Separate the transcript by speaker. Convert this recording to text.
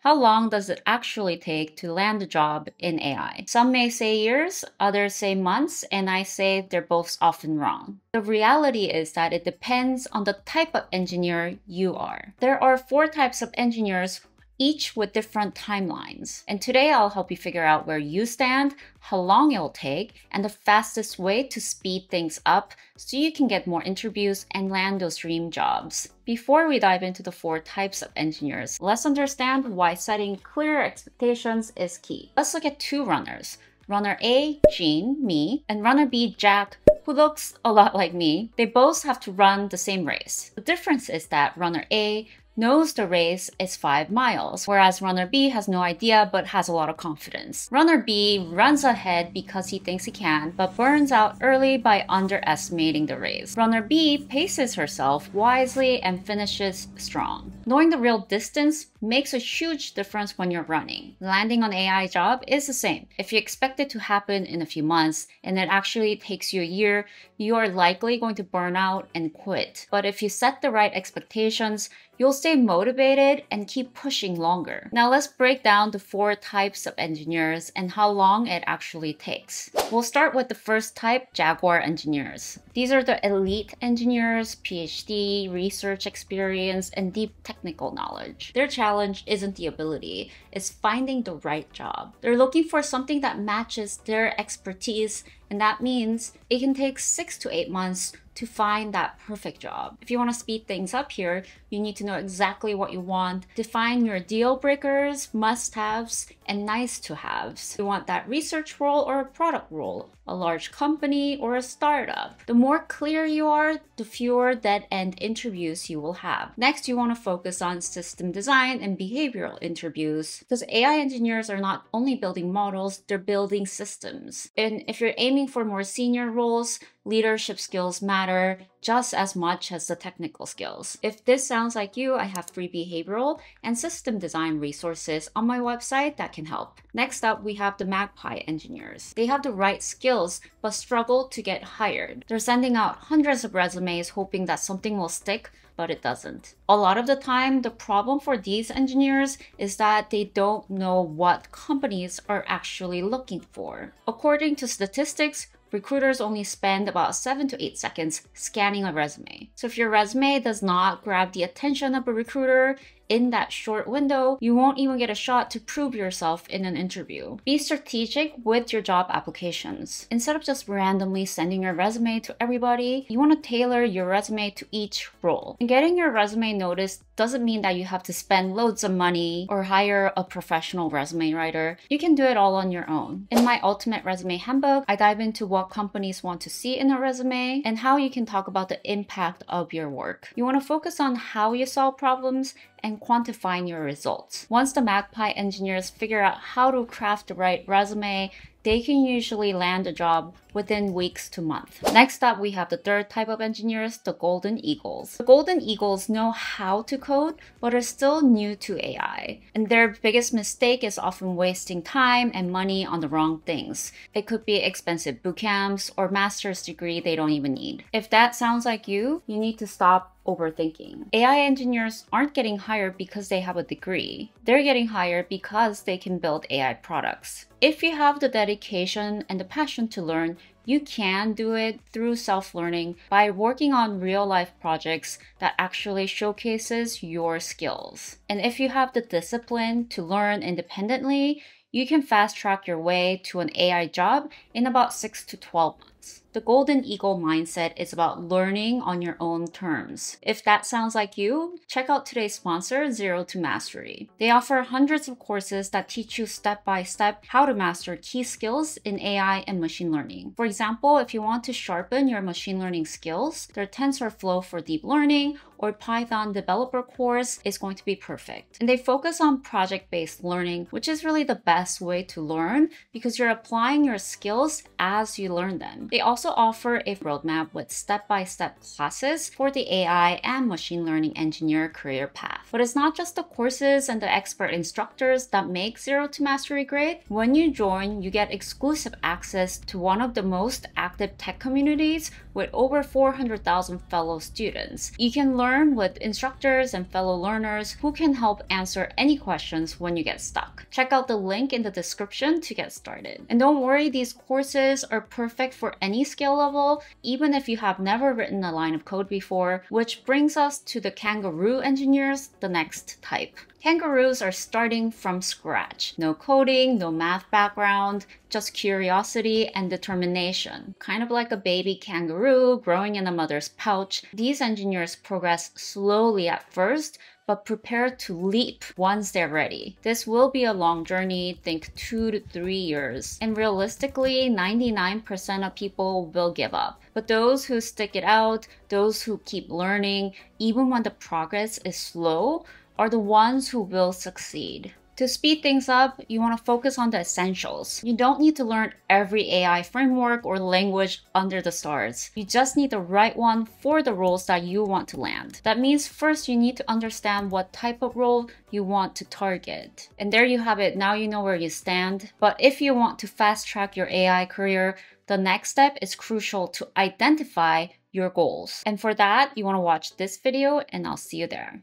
Speaker 1: How long does it actually take to land a job in AI? Some may say years, others say months, and I say they're both often wrong. The reality is that it depends on the type of engineer you are. There are four types of engineers each with different timelines. And today I'll help you figure out where you stand, how long it'll take, and the fastest way to speed things up so you can get more interviews and land those dream jobs. Before we dive into the four types of engineers, let's understand why setting clear expectations is key. Let's look at two runners. Runner A, Jean, me, and runner B, Jack, who looks a lot like me. They both have to run the same race. The difference is that runner A knows the race is 5 miles, whereas runner B has no idea but has a lot of confidence. Runner B runs ahead because he thinks he can, but burns out early by underestimating the race. Runner B paces herself wisely and finishes strong. Knowing the real distance makes a huge difference when you're running. Landing on AI job is the same. If you expect it to happen in a few months and it actually takes you a year, you are likely going to burn out and quit. But if you set the right expectations, you'll stay motivated and keep pushing longer. Now let's break down the four types of engineers and how long it actually takes. We'll start with the first type, Jaguar engineers. These are the elite engineers, PhD, research experience, and deep technical knowledge. Their challenge isn't the ability, it's finding the right job. They're looking for something that matches their expertise and that means it can take six to eight months to find that perfect job. If you want to speed things up here, you need to know exactly what you want, define your deal breakers, must haves, and nice to haves. You want that research role or a product role, a large company or a startup. The more clear you are, the fewer dead end interviews you will have. Next, you want to focus on system design and behavioral interviews because AI engineers are not only building models, they're building systems. And if you're aiming for more senior roles, leadership skills matter just as much as the technical skills. If this sounds like you, I have free behavioral and system design resources on my website that can help. Next up, we have the Magpie engineers. They have the right skills but struggle to get hired. They're sending out hundreds of resumes hoping that something will stick, but it doesn't. A lot of the time, the problem for these engineers is that they don't know what companies are actually looking for. According to statistics, recruiters only spend about 7 to 8 seconds scanning a resume. So if your resume does not grab the attention of a recruiter, in that short window, you won't even get a shot to prove yourself in an interview. Be strategic with your job applications. Instead of just randomly sending your resume to everybody, you want to tailor your resume to each role. And getting your resume noticed doesn't mean that you have to spend loads of money or hire a professional resume writer. You can do it all on your own. In my Ultimate Resume Handbook, I dive into what companies want to see in a resume and how you can talk about the impact of your work. You want to focus on how you solve problems and quantifying your results. Once the Magpie engineers figure out how to craft the right resume, they can usually land a job within weeks to months. Next up, we have the third type of engineers, the Golden Eagles. The Golden Eagles know how to code, but are still new to AI. And their biggest mistake is often wasting time and money on the wrong things. It could be expensive bootcamps or master's degree they don't even need. If that sounds like you, you need to stop overthinking. AI engineers aren't getting hired because they have a degree. They're getting hired because they can build AI products. If you have the dedication and the passion to learn, you can do it through self-learning by working on real-life projects that actually showcases your skills. And if you have the discipline to learn independently, you can fast track your way to an AI job in about 6 to 12 The Golden Eagle mindset is about learning on your own terms. If that sounds like you, check out today's sponsor, Zero to Mastery. They offer hundreds of courses that teach you step by step how to master key skills in AI and machine learning. For example, if you want to sharpen your machine learning skills, their TensorFlow for deep learning or Python developer course is going to be perfect. And they focus on project based learning, which is really the best way to learn because you're applying your skills as you learn them. They also offer a roadmap with step-by-step classes for the AI and machine learning engineer career path. But it's not just the courses and the expert instructors that make Zero to Mastery great. When you join, you get exclusive access to one of the most active tech communities with over 400,000 fellow students. You can learn with instructors and fellow learners who can help answer any questions when you get stuck. Check out the link in the description to get started. And don't worry, these courses are perfect for any skill level, even if you have never written a line of code before, which brings us to the kangaroo engineers, the next type. Kangaroos are starting from scratch. No coding, no math background, just curiosity and determination. Kind of like a baby kangaroo growing in a mother's pouch, these engineers progress slowly at first, but prepare to leap once they're ready. This will be a long journey, think two to three years. And realistically, 99% of people will give up. But those who stick it out, those who keep learning, even when the progress is slow, are the ones who will succeed. To speed things up, you want to focus on the essentials. You don't need to learn every AI framework or language under the stars. You just need the right one for the roles that you want to land. That means first you need to understand what type of role you want to target. And there you have it. Now you know where you stand. But if you want to fast track your AI career, the next step is crucial to identify your goals. And for that, you want to watch this video and I'll see you there.